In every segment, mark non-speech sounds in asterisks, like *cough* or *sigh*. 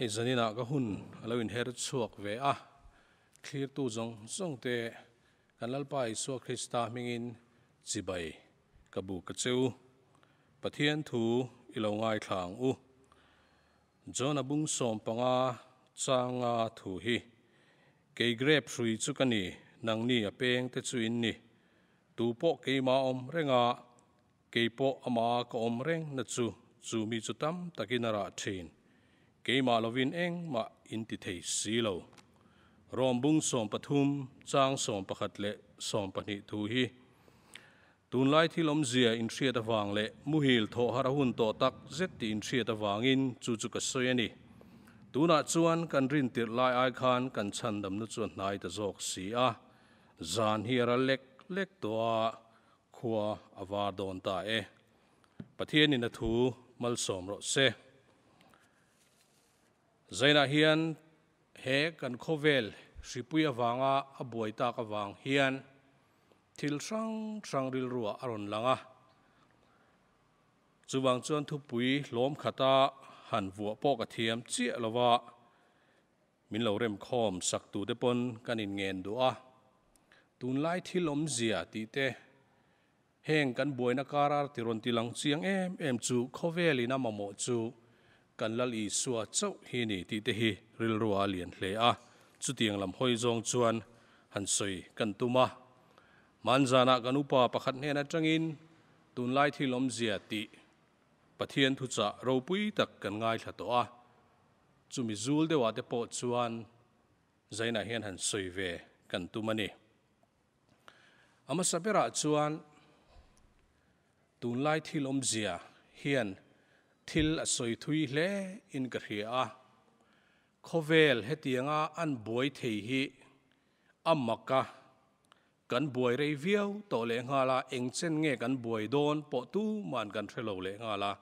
hei zanina ka hun alo in her chuak ve a clear tu zong zong te kan lalpa isu krista mingin chibai ka bu ka cheu pathian thu ilo ngai thlang u jona bung som panga changa thu hi ke grep hrui chu kani nang ni a peng te chu in ni tu po ke ma om renga ke po ama ko om reng na chu chu mi chu tam takinara thin เกมาลวินเองมาอินติเทสีโลรอมบุงสอมปทุมจางสอมประคัดเลสอมปนิทูฮีตูนไลที่ลมเสียอินเชียตวางเละมุฮิลโทหารหุนโตตักเจติอินเชียตวางอินจูจุกสอยนีตูนาชวนกันรินติดลไอคานกันชันดำนุจวนนายตะอกสีอาจานฮีระเล็กเล็กตัวขัวอวารโดนตาเอประเทศนินทูมัลสอมรสเซ zaina hian he kan khovel sripui awanga a buai ta ka wang hian thil sang sang ril ruwa aron langa chuwang chuan thu pui lom khata han vua po ka thiam chi lova min lo rem khom sak tu te pon kan in ngen du a tun lai thil om zia ti te heng kan buai na karar ti ron ti lang chiang em em chu khoveli na mamo chu kan lal i suwa chau hi ni ti te hi ril ruwa lian hle a chu tiang lam hoi zong chuan han soi kan tuma manzana kan upa pakhat ne na tangin tun lai thi lom zia ti pathian thu cha ro pui tak kan ngai thla to a chumi zul de wa te po chuan zaina hian han soi ve kan tumani ama sapera chuan tun lai thi lom zia hian ทิลสวยทุยเล่อินกรีอาขยเวลเฮตียงอันบวยเทีหีอัมักกะกันบวยเรวิวตอเลงาลาเองเช่นเงกันบวยโดนปอตู้มันกันเทโลเลงาลา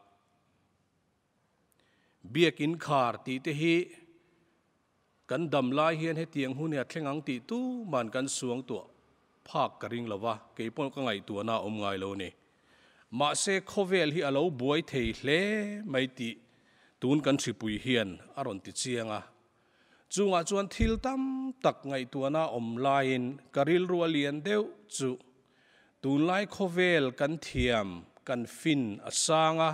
เบียกินขาดตีเตหีกันดำลายเฮียนเฮตียงหูเนี่ยเทงังตีตู้มันกันสวงตัวภาคกระริงละวะเกี่ปนก็ไงตัวหน้าอมไงโลนี่ มาเซโคเวลฮีอาลูบวยเทเลไม่ติตูนกันสิปุยเฮียนอรอนติเชียงอะจูงอาจวนทิลตั้มตักไงตัวน่าอมไลน์กริลรัวเลียนเดวจูตูนไลโคเวลกันเทียมกันฟินอสางอะ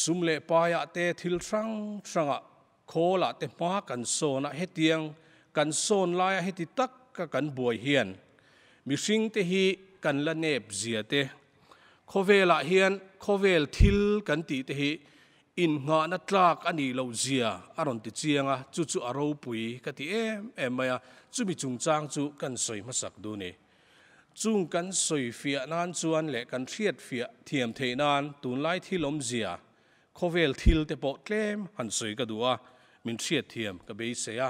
สุมเลปายะเตทิลสังสังอะโคลาเตมากันโซนะเฮตียงกันโซนไลายเฮติตักกันบวยเฮียนมิสิงเตฮีกันละเนบเจียเต โคเวลาเฮียนโคเวลทิลกันตีเตหิอินงานัตรากอันนี้เราเสียอารมณ์ติเจียงอะจู่จู่อารมณ์ปุยกติเอ็มเอ็มมาจู่มีจุงจางจู่กันสวยมาสักดูนี่จุงกันสวยเฟียนานจวนและกันเทียดเฟียเทียมเทนานตุนไล่ที่ล้มเสียโคเวลทิลเตปอเคลมหันสวยกระดัวมินเทียดเทียมกับเบยเสีย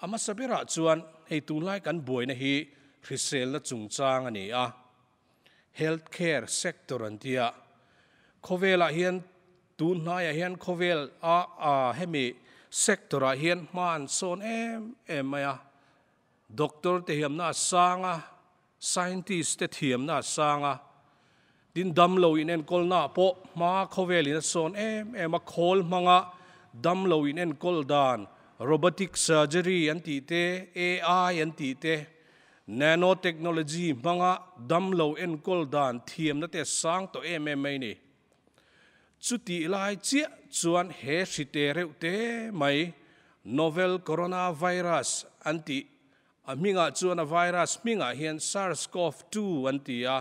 อามาสเประจวนให้ตุนไล่กันบวยนะฮีคริเซลและจุงจางอันนี้อะ healthcare sector an tia. Khovela hian tun hnai a hian khovel a a hemi sector a hian man son em em maya doctor te hiam na sanga scientist te thiam na sanga din dam lo in en kol na po ma khovel in son em em a khol manga dam lo in en kol dan. Robotic surgery an ti te ai an ti te nanotechnology manga dam lo en kol dan thiam na te sang to em em mai ni chu ti lai chia chuan he hri reu te mai novel coronavirus anti aminga chuan a virus minga hian sars cov 2 anti a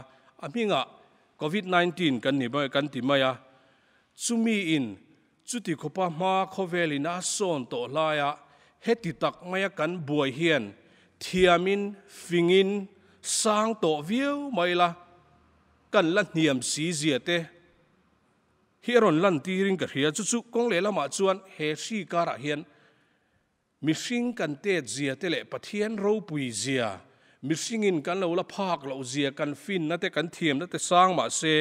aminga covid 19 kan ni ba kan ti maya chumi in chuti khopa ma khoveli na son to laya heti tak maya kan buai hian thiamin fingin sang to viu mai la kan la niam si zia te hi ron lan ti ring ka hria chu chu kong le lama chuan he si kara hian mi hring kan te zia te le pathian ro pui zia mi hringin kan lo la phak lo zia kan fin na te kan thiam na te sang ma se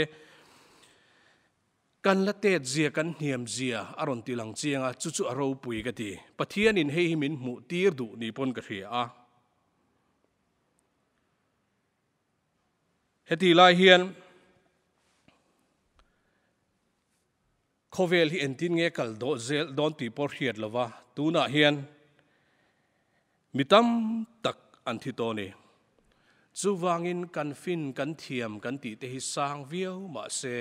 kan la te zia kan hniam zia aron ti lang chianga chu chu aro pui ka ti pathian in hei min mu tir du ni pon ka hria a heti lai hian khovel hi entin nge kal do zel don ti por hiat lova tuna hian mitam tak an thi to ni vang in kan fin kan thiam kan ti te hi sang viau ma se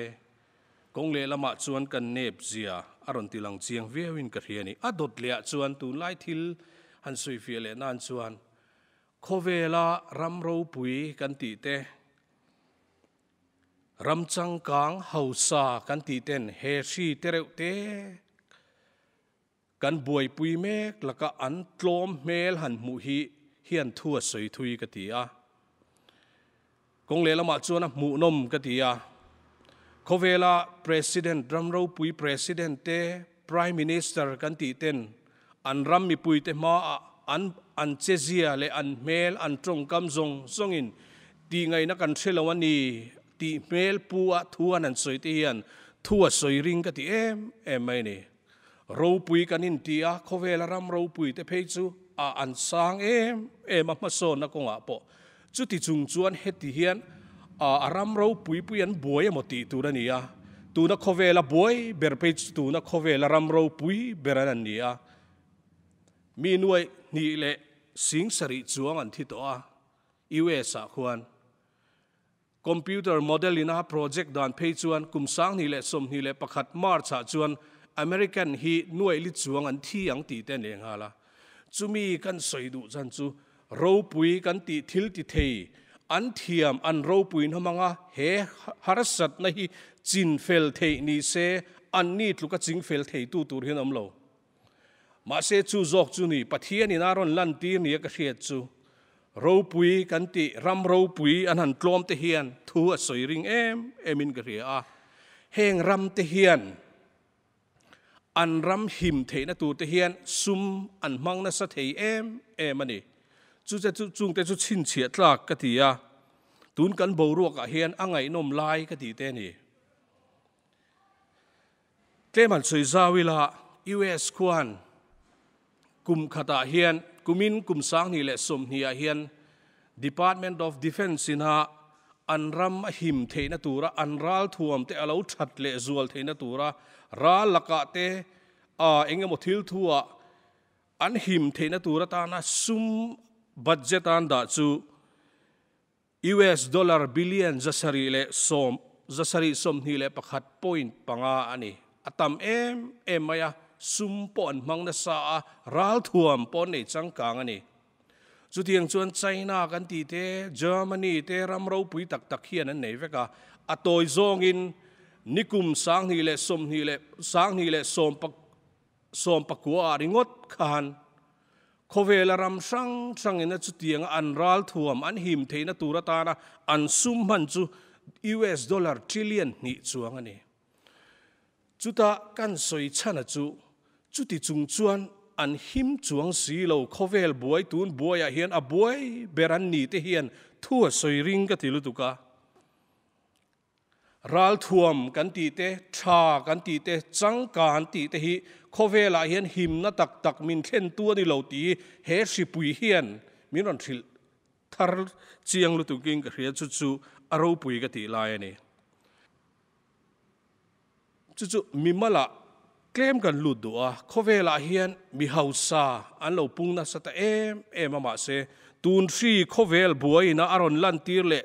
kong le lama chuan kan nep zia aron tilang chiang viawin ka hiani adot le chuan tu lai thil han sui fi le nan chuan khovela ram ro pui kan ti te รำจังกางเฮาซากันตีเต้นเฮชีเตเรวเตกันบวยปุยเมกแล้ก็อันโลมเมลหันมุฮีเฮียนทั่วสวยทุยกตียากงเลละมาจวนะมุนมกตียาเขเวลาประธานรำรัมเราปุยประธานเต prime minister กันตีเต้นอันรัมมีปุยเตมาอันอันเจเซียเลอันเมลอันตรงคำจงจงอินตีไงนักการเชลวันนี้ kan ti ten an ram mi pui te ma an an chezia le an mel an trong kam zong zongin ti ngai na kan thelawani ti mel pu a thuan an soi ti hian thua soi ring ka ti em em mai ni ro pui kan in ti a khovela ram ro pui te phei chu a an sang em em ma so na ko nga po chu ti chung chuan he ti hian a aram ro pui pui an boy mo ti tu na nia tu na khovela boy ber pe tu na khovela ram ro pui beran an nia mi nuai ni le sing sari chuang an thi to a us a khuan computer model ina project dan pe chuan kum sang ni le som ni le pakhat mar cha chuan american hi nuai li chuang an thi ang ti te ne ngala chumi kan soidu chan chu ro pui kan ti thil ti thei an thiam an ro pui na manga he harasat na hi chin fel thei ni se an ni tluka ching fel thei tu tur hin am lo ma se chu zok chu ni pathian in aron lan ti ni ka hriat chu เราปุยกันติรำเราปุยอันหันกลมตะเฮียนทัวสวยริงเอมเอมินกเรียอาเฮงรำตะเฮียนอันรำหิมเทนตูเตเฮียนซุมอันมังนัสะเทเอมเอมันนี่จุจะจุจุงแต่จุชินเฉียดลากกติยาตุนกันโบรวกะเฮียนอ่างไงนมลายกติเตนี่เตมันสวยซาวิลาอีเวสควันกุมขตาเฮียน kumin kum sang ni le som ni a hian, department of defense in ha, an ram him theina tura an ral thuam te alo that le zual theina tura ra laka te a engemaw thil thua, an him theina tura ta na sum budget an da chu US dollar billion zasari le som zasari som ni le pakhat point panga ani. Atam em em maya สุมปอนมังนาสารัลทวมปอนในจังกางนี่จุดียังชวนจีนากันตีเตเยอรมนีเตรำเรูปุยตักตักเฮียนันไหนเวกะอตอยซองอินนิคุมสังฮีเละสมฮีเลสังฮีเละสมปักสมปักัวริงดขันคเวลารำสังสังอินจุดียังอันรัลทวมอันหิมเทนตุรตานะอันสุมมันจุ US เอสดอลลาร์ทริลเลียนนี่จวงอันนี้จุดตากันสวยชนะจุ จุดที่จุงจวนอันหิมจวงสีเราเขเวลบวยตูนบวยเฮียนอบวยเบรันนีเตเฮียนทั่วสอยริงกติลุตุการาลทวมกันตีเตชากันตีเตจังการตีเตฮิโคเวลาเฮียนหิมนตักตักมินเข่นตัวนี่เหลาตีเฮสิปุยเฮียนมิรันทิลทารเจียงลุตุกิงกเฮียจุจุอารมปุยกติลายนี่จุจุมิมาละ Klem kan ludu a kovela hian mi hausa. An lo pung na sata em em ama se. Tun si kovel buai na aron lan tir le.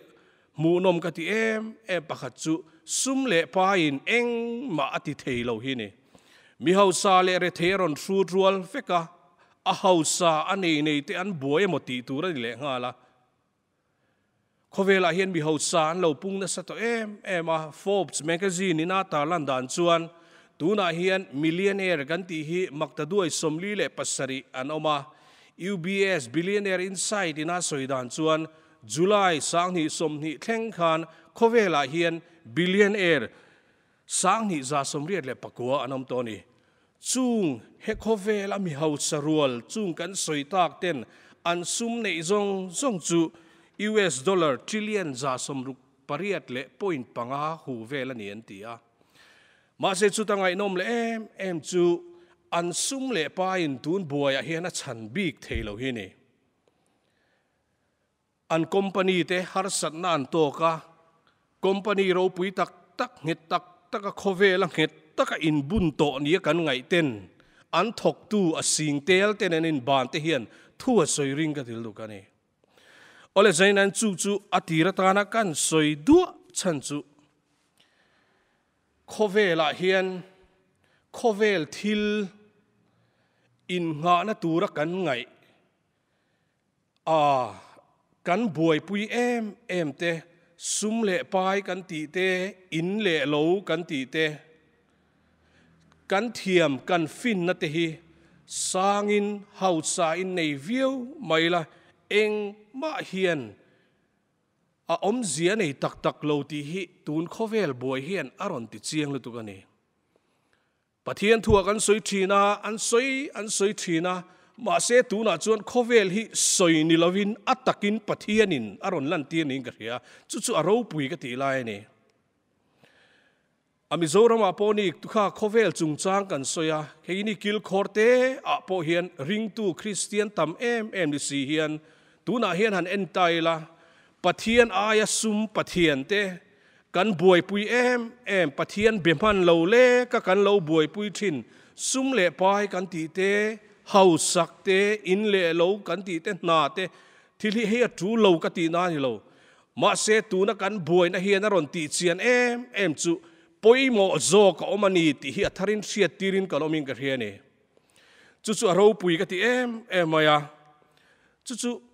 Mu nom ka ti em em pakhat chu sum le pa in eng ma ati thei lo hi ni mi hausa le re theron thru rual feka. A hausa anei nei te an buai mo ti tu ra le nga la kovela hian mi hausa an lo pung na sata em em a Forbes magazine ina ta lan dan chuan tuna hian millionaire kan ti hi maktaduai somli le pasari an oma UBS billionaire insight ina soidan chuan July sang ni som ni thleng khan khovela hian billionaire sang ni za som riat le pakua anom to ni chung he khovela mi hau sarual chung kan soitak ten an sum nei zong zong chu US dollar trillion za som ruk pariat le point panga hu vela ni an tia มาเสจุตังไงนมเลเอ็มเอ็มจูอันซุ่มเลป้ายินตุนบัวยเฮียนะฉันบีกเทโลฮินีอันคอมพานีเตฮาร์สันนันโตกะคอมพานีโรปุยตักตักเห็ดตักตักโคเวลังเห็ดตักอินบุนโตเนียกันไงเต้นอันถกตู้อสิงเตลเต้นนินบานเตเฮียนทั่วสอยริงกันถึงลูกันเอนี่ oleh zainan cucu atira tanakan อยดู่ฉันจู่ โคเวลาเฮียนโคเวลทิลอินงานะตูรักกันไงอ่ากันบวยปุยเอมเอมเตสุมเละปายกันตีเตอินเละโลกันตีเตกันเทียมกันฟินนะเตฮีสางอินเฮาซาอินในวิวไม่ละเองมาเฮียน a om zia nei tak tak lo ti hi tun khovel boy hian aron ti chiang lu tu ka ni. Pathian thua kan soi thina an soi an soi thina ma se tu na chuan khovel hi soi ni lovin atakin pathianin aron lan ti ni ka ria chu chu aro pui ka ti lai ni. Ami zoram a po ni tu kha khovel chung chang kan soya ke ni kil khorte a po hian ring tu christian tam em em ni si hian. Tu na hian han en tai la. ปะเทียนอายสุมปะเทียนเตกันบวยปุยเอมเอมปะเทียนเบียมันเลาเล่ก็กันเลาบวยปุยทินสุมเล่ไปกันตีเตเฮาสักเตอินเล่เลากันตีเตนาเตที่ลิเฮียจูเลากันตีนาฮิโลมาเสตูนักันบวยนะเฮียนรอนตีเซียนเอมเอมจูปุยโมโซก็อมันีติเฮียทารินเสียตีรินก็ลมิงกระเฮียเน่จู่ๆเราปุยกันตีเอมเอมมายาจู่ๆ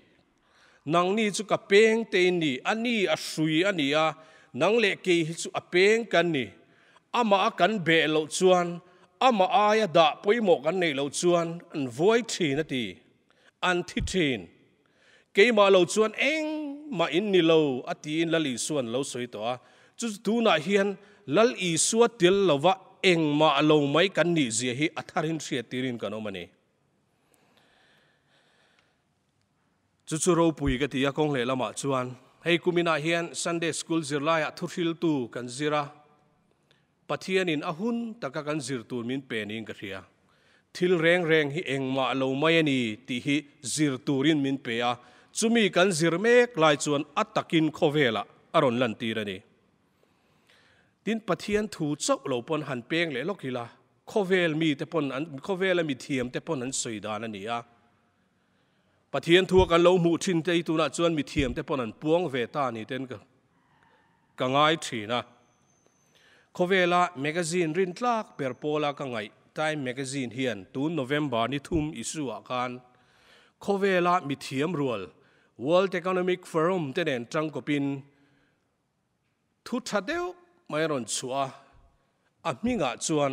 nang ni chu ka peng te ni ani a sui ani a. Nang le ke hi chu peng kan ni. Ama kan be lo chuan, ama aya da poimo kan nei lo chuan, an voi thi na ti. An thi thin. Ke ma lo chuan eng ma in ni lo ati in lali suan lo soi to a. Chu tu na hian, lal i suat til lova eng ma lo mai kan ni zia hi atharin ria tirin kan chu chu ro pui ka ti a kong le lama chuan hei kumina hian sunday school zirlai a thuril tu kan zira pathian in ahun taka kan zir tur min penin ka ria thil reng reng hi engma lo mai ani ti hi zir turin min pe a chumi kan zir mek lai chuan atakin khovela aron lan tirani tin pathian thu chok lo pon han peng le lokila khovel mi te pon an khovel mi thiam te pon an soidan ani a ปะเทียนทัวกันเลหมูชินใจตัวน่ะจวนมีเทียมแต่ปนันปวงเวตานี่เต้นก็กังไงทีนะโคเวลาแมกกาซีนรินทลากเปิดโปลากังไงไทม์แมกกาซีนเฮียนตูนโนเวมบาร์นี่ทุ่มอิสุอาการโคเวลามีเทียมรัว World Economic Forum เต้นจังกบินทุดทัดเดียวไม่รอนชัวอามิงาจวน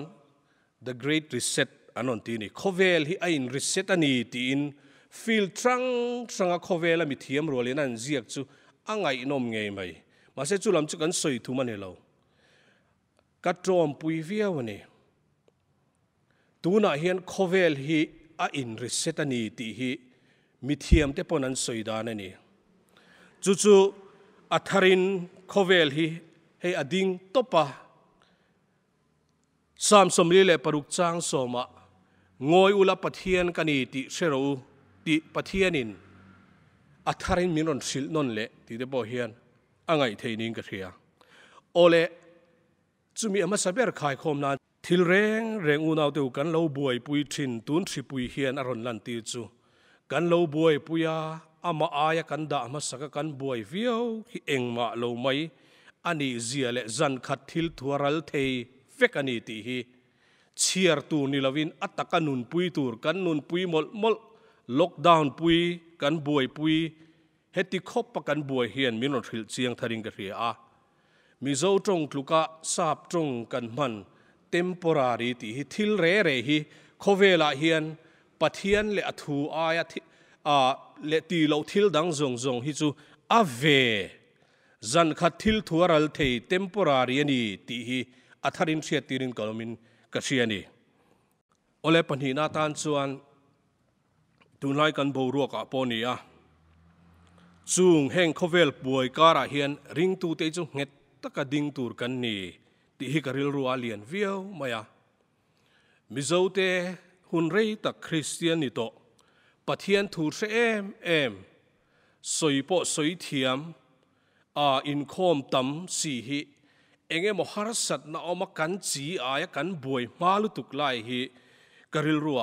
The Great Reset อันนั้นทีนี่โคเวลที่ไอ้ reset อันนี้ทีน feel trăng trăng khó về là mi thiam rồi lên anh giặc chú anh ấy nom nghe mày mà sẽ chú làm chú cần soi thu mà nè lâu cắt trộm bùi vía vậy nè tu na hiền khó về hi a in reset anh ti hi mi thiam te pon an soi da nè chú chú a tharin khó về hi hay ading topa sam som li le paruk chang soma ngoi ula pathian kani ti shero ti pathianin atharin minon sil non le ti de bo hian angai theinin ka thia ole chumi ama saber khai khom na thil reng reng u nau teu kan lo buai pui thin tun thri pui hian aron lan ti chu. Kan lo buai puya ama aya kan da ama saka kan buai viau hi engma lo mai. Ani zia le zan khat thil thuaral thei fek ani ti hi. Chiar tu ni lovin ataka nun pui tur kan nun pui mol mol ล็อกดาวน์ปุยกันบวยปุยเฮติคบปะกันบวยเฮียนมินอรถิลเซียงทาริงกระเรียอามิโซตรงกลุกะสาบตรงกันมันเทมปอรารีติฮิทิลเรเรฮิโคเวลาเฮียนปะเทียนเลอทูอายทิอาเลตีเลาทิลดังจงจงฮิจูอาเวจันขัดทิลทัวรัลเทยเทมปอรารีนีติฮิอัธรินเชียติรินกลมินกระเชียนีโอเลปนีนาตานส่วน ตุนไลกันบูรัวกับปนีอะจุงแห่งขเวลป่วยการะเฮียนริงตูเตจุงเงตตะกดิ่งตูรกันนี่ที่ฮิกริลรัวเลียนวิวมายามิโซเตหุนเรยตักคริสเตียนนี่โตปะเทียนทูเสเอ็มเอ็มสอยปอสอยเทียมอาอินคอมตัมสีฮิเองเอมหารสัตนาอมากันจีอายกันบวยมาลุตุกไลฮิกริลรัว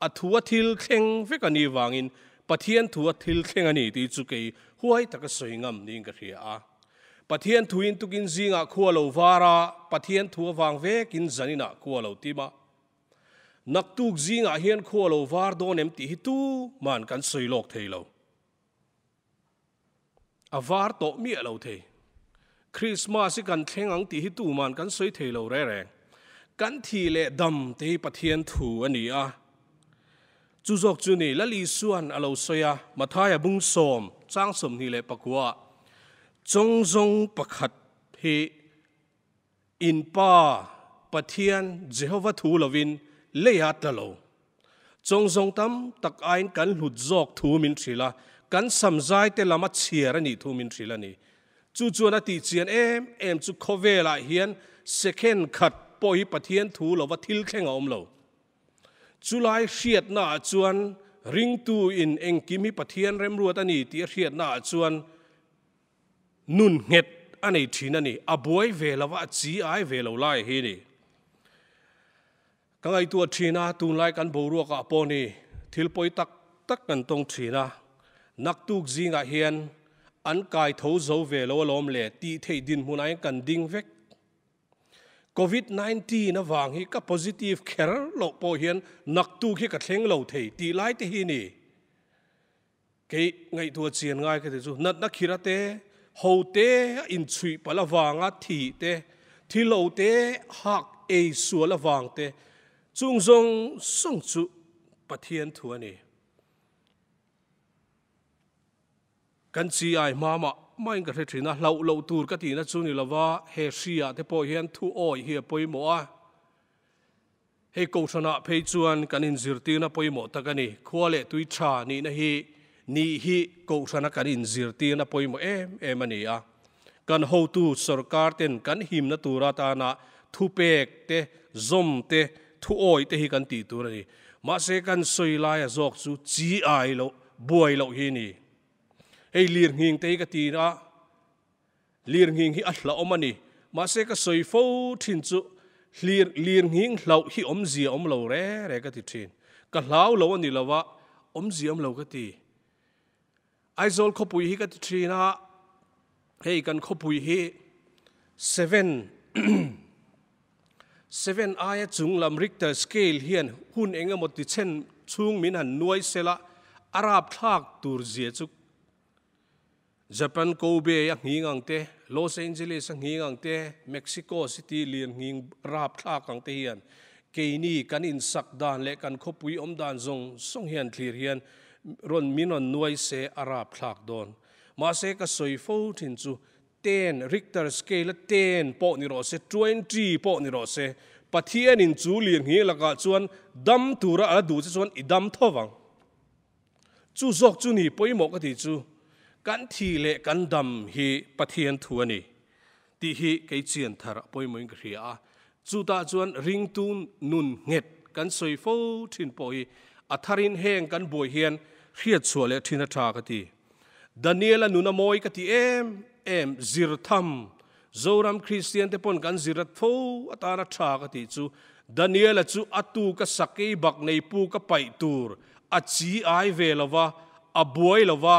ยนทัวเทงนีเฮฮิปะเทียนินมินเซมนานีเอ็มตีจุกสอยเทลวะอามารอจูเองกิมฮิปะเทียนทัวเทงอันนี้วางินเลเลวานาชุงอธิลมจงส่งเสียมตูฮิปะเทียนทัวทิลเทงเฟกันนี้วางินปะเทียนทัวทิลเทงอันนี้ตีจุกยหวยตะกสวยงามนี่งก็เรียอาปะเทียนทุอินตุกินซิงอะขัวโลวาราปะเทียนทัววางเวกินจันินะขัวโลติมานักตุกซิงอะเฮียนขัวโลวาร์โดนเอ็มติฮิตูมันกันสวยโลกเทโลอาวาร์โตมีโลเทคริสต์มาสกันเทงอังติฮิตูมันกันสวยเทโลแรงกันทีเลดำเทปะเทียนถูอันนี้อะ จูจกจูนี่ละลีส่วนอโลสยามาทายบุงสมจ้างสมนี่เลปะกัวจงจงประคัดเฮอินป้าปะเทียนเจฮวาทูลวินเลียตะโลจงจงตั้มตักไอ้กันหลุดจอกทูมินทรีละกันสำใจเตละมัดเชียร์นี่ทูมินทรีละนี่จู่จู่นาทีเจียนเอ็มเอ็มจู่โคเวลาเฮียนเซคันขัดปอยปะเทียนทูลว่าทิลแข่งอมโล จุลายเชียดหน้าจวนริงตูอินเองกิมิปะเทียนเรมรัวตันีตีเชียดนาจวนนุ่นเห็ดอันนี้ทีนั่นนี่อบวยเวลว่าจีไอเวลาไลเฮนี่กังไอตัวทีนาตูนไลกันบูรัวกับปอนี่ทิลปอยตักตักกันตรงทีนานักตุกจิงอาเฮียนอันกายทโซเวลวลอมเล่ตีเทดินมุนายกันดิ้งเวก COVID-19 na wang hi ka positive kher lo po hian nak tu khi ka thleng lo thei ti lai te hi ni ke ngai tu chian ngai ka te chu nat na khira te ho te in chui pala wanga thi te thi lo te hak e su la wang te chung zong song chu pathian thu ani kan chi ai mama ไม่กระเทียนะเราเราตูดกตีนะจุนี่ละว่าเฮเซียที่พอเห็นทุอ้อยเฮียปอยหมอเฮกูชนะเพจวนกันอินซิรตีนะปอยหมอตะกันนี่ขวเลตุยชานี่นะฮีนี่ฮีกูชนะกันอินซิรตีนะปอยหมอเอ็มเอ็มนนี่อะกันหูตูสรการเต็นกันหิมนะตูราตานะทุเปกเตซอมเตทุอ้อยเตฮีกันตีตัวนี่มาเสกันสวยลายจอกจูจีไอโลบวยโลฮีนี่ hei lir nging te ka ti na lir nging hi a hla om ani. Ma se ka soi fo thin chu lir lir nging hlau hi om zia om lo re re ka ti thin. Ka hlau lo ani lawa om zia om lo ka ti. Ai zol kho pui hi ka ti na. Hei, kan kho pui hi. Seven *clears throat* seven aya chung lam richter scale hian hun enga mot ti chen chung min han nuai sela. Arab thak tur zia chu Japan Kobe yang hingang te Los Angeles ang hingang te Mexico City lian nging rap thak ang te hian keini kan in sak dan le kan khopui om dan zong song hian thlir hian ron minon nuai se arab thak don ma se ka soi fo thin chu ten richter scale ten po ni ro se 20 po ni ro se pathian in chu lian hi laka chuan dam tura a du chuan idam thowang chu zok chu ni poimo ka ti chu กันทีเละกันดำฮีปะเทียนทวนีที่ฮีกเจียนทาระปอยมึงเรียจูตาจวนริงตูนนุนเง็ดกันสวยฟูทินปอยอัทารินแหงกันบวยเฮียนเรียดสัวเลทินาทากตีดานิเอลนุนมอยกตีเอ็มเอ็มซิรทัมโซรัมคริสเตียนเตปนกันซิรัตฟูอัตานาทากตีจูดานิเอลจูอัตูกสักเกบักในปูกไปตูร์อัจีไอเวลวะอบวยลวะ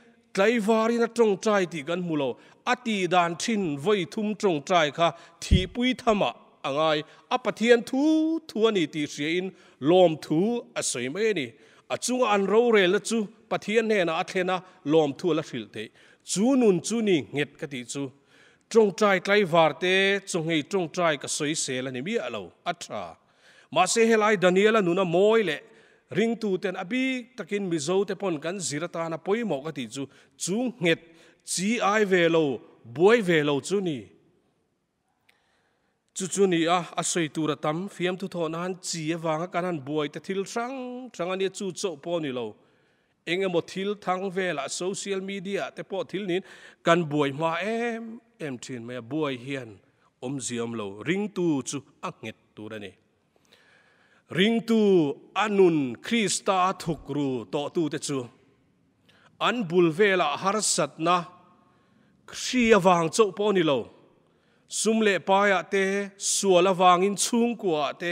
ไตลวารีนะตรงใจติกันมุโลอติดานชินไว้ทุ่มตรงใจค่ะทีปุยธรรมะอะไรอปเทียนทูทัวนี่ตีเสียอินลมทูอสวยไม่นี่อจุงอันเราเรลจูปเทียนเนนะอัตเลนะลมทัวละสิลเตจูนุนจูนี่เง็ดกติจูตรงใจไตลวาร์เตจงให้ตรงใจก็สวยเสลนี่มีอะไรอัตรามาเสฮไลดานิเอลนุนะมอยเล อาศัยตัวระตั้มฟิมทุทอนันจีวางกันนันบวยแต่ทิลสังสังอันนี้จู่โจปอนี่เราเองหมดทิลทั้งเวลาโซเชียลมีเดียแต่พอทิลนี้กันบวยมา ริงตูอันนุนคริสตาทุกรูต่อตูเตจูอันบุลเวลาฮาร์สัตนะครียวางโจปอนี่เราสุมเลปายะเตสัวละวางอินชุงกัวเต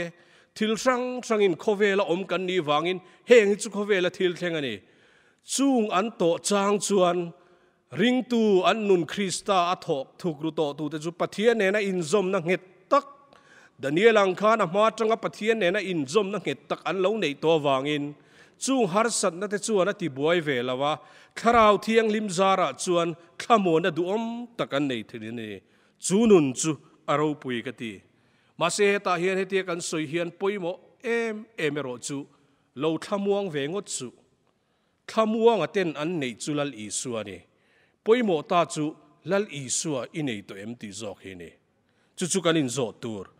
ทิลสังสังอินโคเวละอมกันนีวางอินเฮงจุโคเวละทิลเทงอันนี้จุงอันโตจางจวนริงตูอันนุนคริสตาอทอกทุกรุโตตูแต่จุปะเทียนเนนะอินซอมนะเงตตัก ดนีลังคานะมาจังปะเทียนเนนะอินซอมนะเงตตักอันเลวในตัววางอินจุงฮาร์สัตนะเตจวนนะติบวยเวละวะคราวเทียงลิมซาระจวนขโมนะดูอมตักอันในทีนี้จูนุนจูอารมปุยกตีมาเสตาเฮียนเฮตีกันสวยเฮียนปุยโมเอ็มเอเมโรจูโลทำวงเวงดจูทำวงอเต้นอันในจูลลอีสัวนี่ปุยโมตาจูลลอีสัวอินในตัวเอ็มตีจอกเฮนี่จูจูกันอินโซตูร์อันนี้โอเลโตเบรตานชว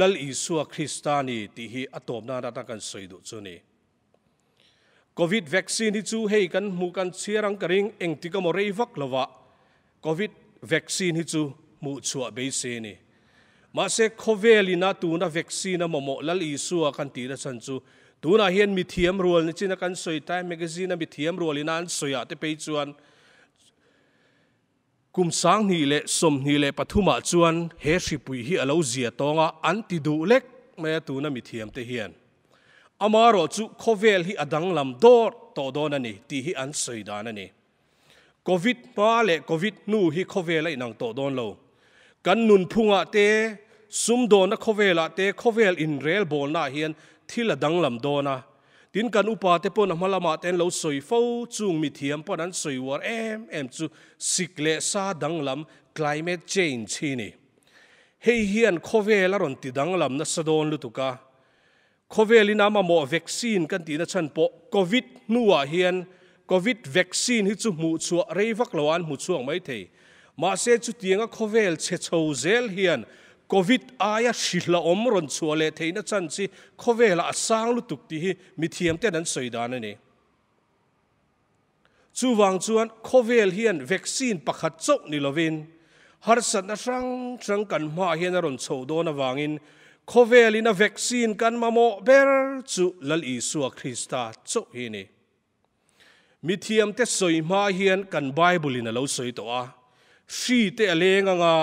ลลอิสัวคริสตานีที่ฮีอัตโมนาดักันสวยดุจูนีโควิดวัคซีนที่จูให้กันมูกันเชียรังกริงเองติกามเรย์วักละว่าโควิดวัคซีนที่จูมูชัวเบสเซนีมาเสกโคเวลินาตูนาวัคซีนมาโมลลีสัวกันตีนะสันจูตูนาเห็นมีเทียมรัวนี่จินักันสวยแต่แมกซีนมีเทียมรัวลินานสวยอะแต่ไปจวน กุมสังนี่เละสมนี่เละปฐุมาจวนเฮสิปุยฮีอลาวเจียตองะอันติดูเล็กแม่ตูน่ามีเทียมเตเฮียนอามารอจูโคเวล ตินกันอุปาเตปนมาละมาเตนเราสวยฟูจุงมีเทียมปนั้นสวยวอร์เอ็มเอ็มจูสิกเลซาดังลำ climate change ที่นี่เฮียนโคเวลรอนติดังลำนัสโดนลุตุกาโคเวลินามาโมอวัคซีนกันตีนัชันโปโควิดนัวเฮียนโควิดวัคซีนที่จูมูชัวเรวักลวันมูชัวไม่เทมาเสจุดยังโคเวลเชโชเซลเฮียน covid aya shila omron chuale theina chan chi khovela asang lu tuk ti hi mi thiam te nan soidan ani chu wang chuan khovel hian vaccine pakhat chok ni lovin har sat na sang sang kan ma hian ron chho do na wangin khovel ina vaccine kan mamo ber chu lal isu a khrista chok hi ni mi thiam te soi ma hian kan bible ina lo soi to a shi te lenganga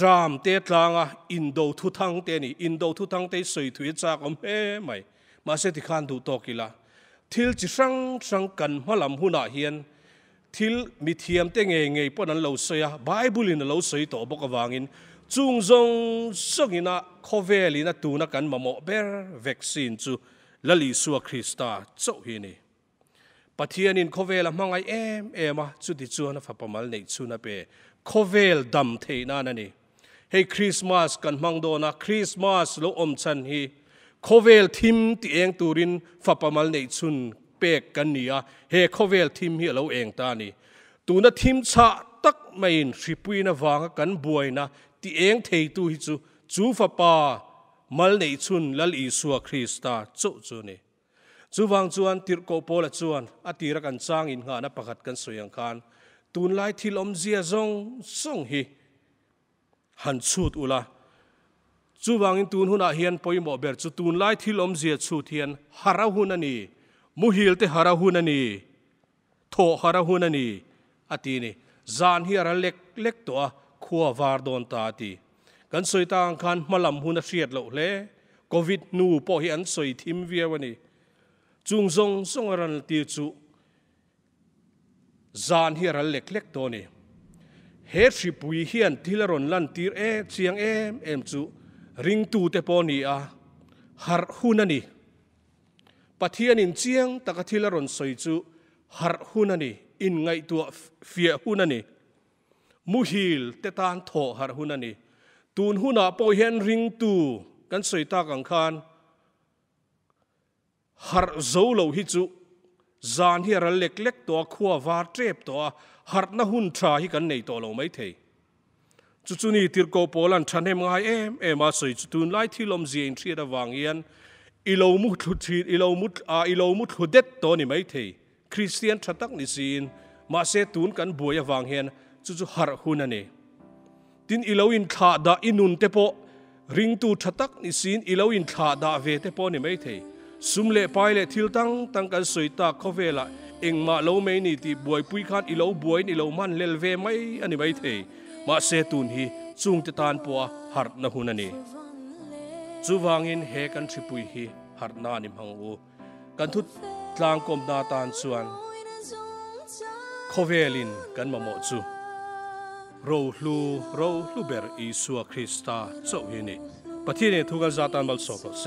alenga nga จามเตตลางอะอินโดทุทังเตนี่อินโดทุทังเตสวยถุยจากอมเฮ้ไม่มาเสติขันดูตอกิล ให้คริสต์มาสกันมังโดนะคริสต์มาสโลอมชันฮีโคเวลทิมตีเองตูรินฟับประมาณในชุนเปกกันเนียเฮโคเวลทิมเฮเราเองตานี่ตูนะทิมชาตักไม่นสิปุยนะวางกันบวยนะตีเองเทยตูฮิจูจูฟับปามัลในชุนลัลอิสัวคริสตาจุจูนีจูวางจวนติรโกโปละจวนอติรักันสร้างอินหานะประกัดกันสวยงคานตูนไลทิลอมเจียซงซงฮี หันสุดอุลาจูวางอินตูนหุนอาเฮียนปอยหมอเบิร์จูตูนไล่ที่ลมเสียดสูดเทียนฮาราหุนันนีมุฮิลเตฮาราหุนันนีโทฮาราหุนันนีอตีนีจานฮิระเล็กเล็กตัวขัววาร์ดอนตาตีกันสวยต่างคันมาลำหุนเสียดเล่าเลโควิดนูปอยอันสวยทิมเวียวันี้จุงทงทรงรันตีจูจานฮิระเล็กเล็กตัวนี้ เฮดสิปุยเฮียนทิลรนลันตีเอเชียงเอมเอ็มจูริงตูเตปอนีอาฮาร์ฮุนันีปะเทียนินเชียงตะกทิลรนซอยจูฮาร์ฮุนันีอินไงตัวเฟียฮุนันีมูฮิลเตตานโถฮาร์ฮุนันีตูนฮุนาปอยเฮียนริงตูกันซอยตากังคานฮาร์โซโลฮิจูจานเฮียรเล็กเล็กตัวขัววาเจ็บตัว ฮาร์ดนะฮุนทราฮิกันในตัวเราไม่เทจุจุนี่ติรโกโปลันฉันเอ็มไงเอ็มเอ็มาศัยจุดนไล่ที่ลมเสียงเชียดวางเยียนอิโลมุดหุดชีอิโลมุดอาอิโลมุดหุดเด็ดตัวนี่ไม่เทคริสเตียนชัตักนิสินมาเซตุนกันบัวยาวางเฮียนจุจุหัดหุนนั่นเองตินอิโลอินขาดาอินุนเตโปริงตูชัตักนิสินอิโลอินขาดาเวเตโปนี่ไม่เทสุมเล่ไปเล่ทิลตั้งตั้งกันสวยตาเขเวละ เองมาเล่าไม่นี่ที่บวยปุยคันอีเล่าบวยนี่เล่ามันเลลเวไม่อันนี้ไม่เทมาเซตุนฮีซุงจะตานปัวหัดนะฮุนันนี่จูวางินเฮกันชิปุยฮีหัดนานิมังอูกันทุดกลางกลมนาตานส่วนโคเวลินกันมาหมดจูโราลูโราลูเบอร์อีสัวคริสตาโซฮินิปะที่นี่ทุกการจาตันบอลสอบเซ